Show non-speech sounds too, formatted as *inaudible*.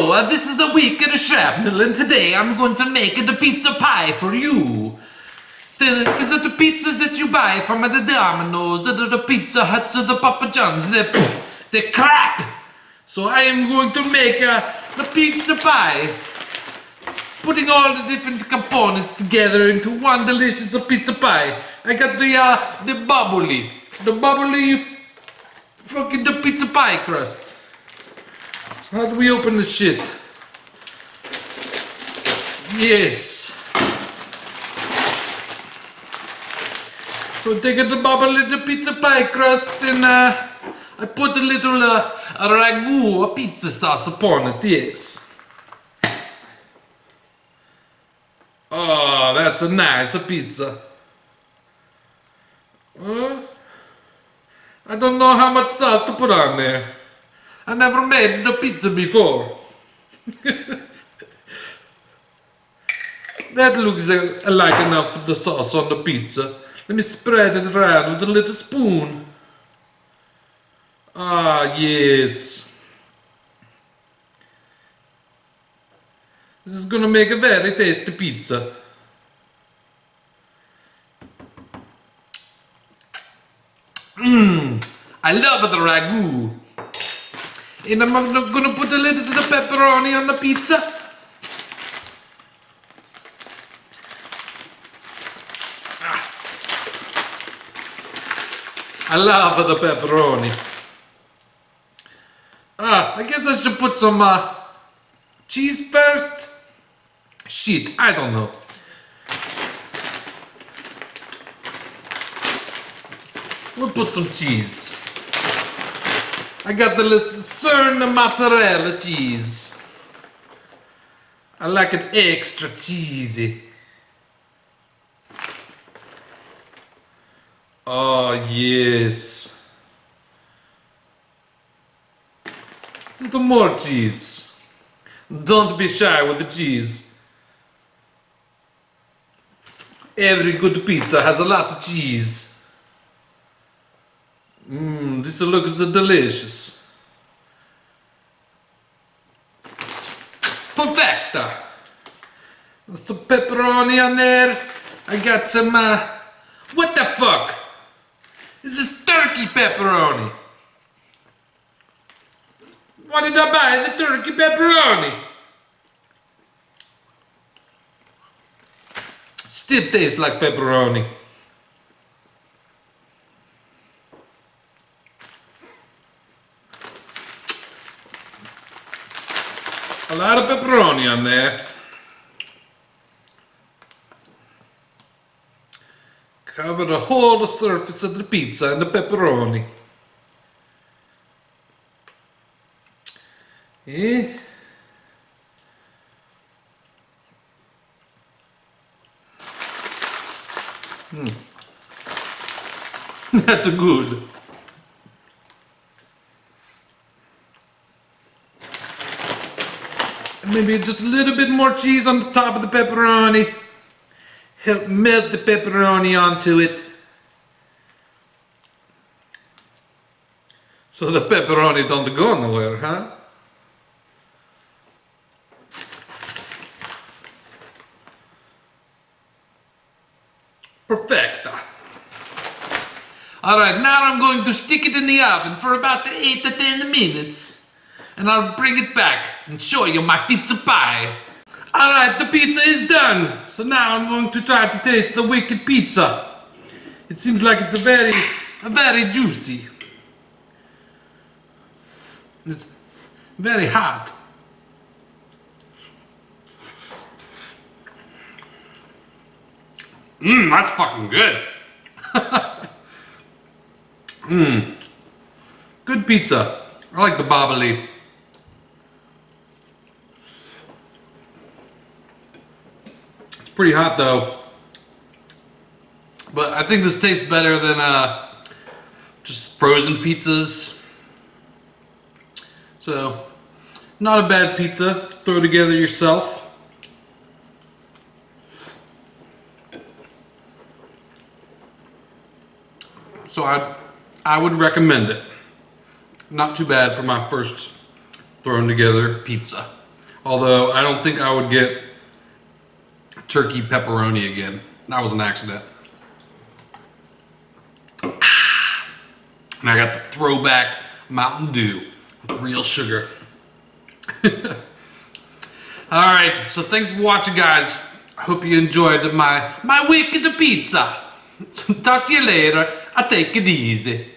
Yo, uh, this is a week at a shrapnel, and today I'm going to make the pizza pie for you. The, is it the pizzas that you buy from the Domino's, or the Pizza Huts, or the Papa John's? They're, they're crap. So I am going to make uh, the pizza pie, putting all the different components together into one delicious pizza pie. I got the uh, the Boboli, the Boboli, fucking the pizza pie crust. How do we open the shit? Yes. So I take the Boboli, the pizza pie crust, and uh, I put a little uh, ragu, a pizza sauce upon it. Yes. Oh, that's a nice pizza. Uh, I don't know how much sauce to put on there. I never made the pizza before. *laughs* that looks uh, like enough of the sauce on the pizza. Let me spread it around with a little spoon. Ah, yes. This is gonna make a very tasty pizza. Mmm, I love the ragu. And I'm not gonna put a little bit of pepperoni on the pizza. Ah. I love the pepperoni. Ah, I guess I should put some uh, cheese first. Shit, I don't know. We'll put some cheese. I got the Lucerne mozzarella cheese. I like it extra cheesy. Oh, yes. Little more cheese. Don't be shy with the cheese. Every good pizza has a lot of cheese. Mmm, this looks delicious. Perfecta! Some pepperoni on there. I got some, uh, what the fuck? This is turkey pepperoni. What did I buy? The turkey pepperoni. Still tastes like pepperoni. A lot of pepperoni on there. Cover the whole surface of the pizza and the pepperoni. Yeah. Hmm. *laughs* That's good. Maybe just a little bit more cheese on the top of the pepperoni. Help melt the pepperoni onto it. So the pepperoni don't go nowhere, huh? Perfecta. Alright, now I'm going to stick it in the oven for about 8 to 10 minutes and I'll bring it back and show you my pizza pie. Alright, the pizza is done. So now I'm going to try to taste the wicked pizza. It seems like it's a very, a very juicy. It's very hot. Mmm, that's fucking good. *laughs* Mmm. Good pizza. I like the Boboli. Pretty hot though. But I think this tastes better than uh, just frozen pizzas. So, not a bad pizza. to Throw together yourself. So I, I would recommend it. Not too bad for my first thrown together pizza. Although I don't think I would get turkey pepperoni again. That was an accident. Ah. And I got the throwback Mountain Dew with real sugar. *laughs* All right, so thanks for watching, guys. I hope you enjoyed my my week of the pizza. *laughs* Talk to you later. I take it easy.